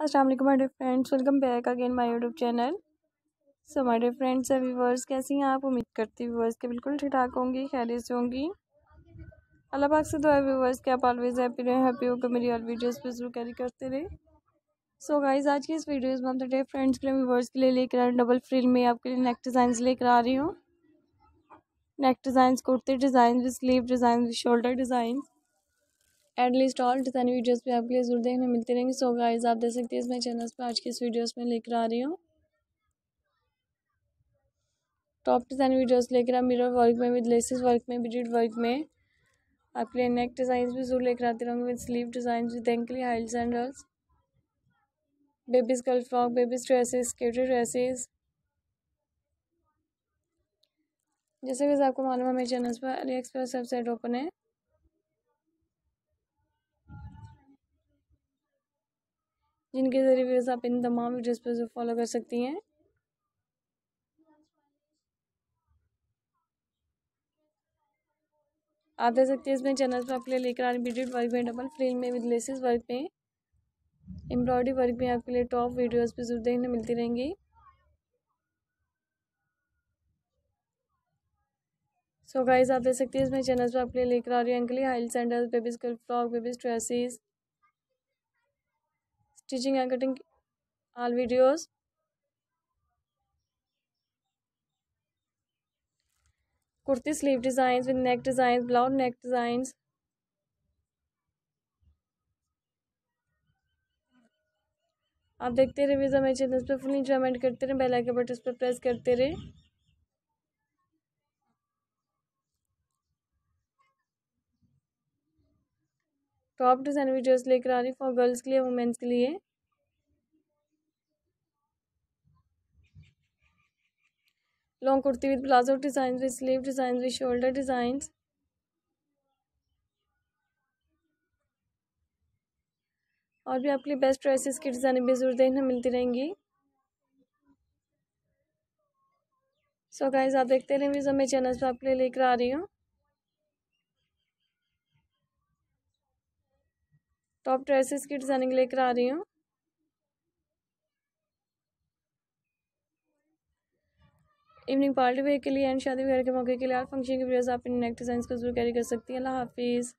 अस्सलाम वालेकुम my friends welcome back again my YouTube channel so my dear friends सभी viewers कैसी हैं आप? उम्मीद करती हूँ व्यूअर्स के बिल्कुल ठीक ठाक होंगी, खैरियत से होंगी। अल्लाह पाक से दुआ व्यूअर्स के आप ऑलवेज हैप्पी रहे हैप्पी होकर मेरी ऑल वीडियोस पे ज़रूर कैरी करते रहे। सो so गाइज़ आज की इस वीडियोज़ में तो फ्रेंड्स के लिए व्यूवर्स के लिए लेकर आ डबल फ्रिल में। आपके लिए नेक डिज़ाइन लेकर आ रही हूँ। नेक डिज़ाइन कुर्ते design with sleeve design shoulder design at least all design videos भी आपके लिए ज़रूर देखने मिलती रहेंगी। सो गाइस आप देख सकते हैं इसमें चैनल्स पर आज की इस वीडियोस में लेकर आ रही हूँ। टॉप डिज़ाइन वीडियोस लेकर आ मिरर वर्क में विद लेसिस वर्क में बिजिट वर्क में आपके लिए नेक डिज़ाइन भी ज़रूर लेकर आती रहूँगी with sleeve design with ankle heels and sandals babies girl frock babies dresses skater dresses जैसे कि आपको मालूम है, मेरे चैनल्स पर अली एक्सप्रेस वेबसाइट ओपन है। जिनके ज़रिए आप इन तमाम वीडियोज़ पर फॉलो कर सकती हैं। आप देख सकते हैं, इसमें चैनल पर आपके लिए लेकर आ रही बीटेड वर्क में डबल फ्रिल में विद लेसेस वर्क में एम्ब्रॉयडरी वर्क में आपके लिए टॉप वीडियोस पे ज़रूर देखने मिलती रहेंगी। सो गाइस आप देख सकते हैं, इसमें चैनल पर आपके लिए लेकर आ रही है ankle heel sandal babies girl frock babies dresses stitching and cutting all videos kurti sleeve designs with neck designs blouse neck designs आप देखते रहे मेरे चैनल पर फुल इंजॉयमेंट करते रहे बेल आइकन बटन पर प्रेस करते रहे टॉप डिज़ाइन वीडियोस लेकर आ रही फॉर गर्ल्स के लिए वुमेंस के लिए। Long kurti with palazzo design with sleeve design with shoulder design और भी आपके लिए बेस्ट ड्रेसेस की डिज़ाइन भी ज़रूर देखने मिलती रहेंगी। सो गाइस आप देखते रहें वीज़ा मैं चैनल पर आपके लिए लेकर आ रही हूँ। टॉप ड्रेसेस की डिज़ाइनिंग लेकर आ रही हूँ। इवनिंग पार्टी वेयर के लिए एंड शादी वगैरह के मौके के लिए आप फ़ंक्शन की वजह से आप इन नेक डिज़ाइन को ज़रूर कैरी कर सकती हैं। अल्लाह हाफिज़।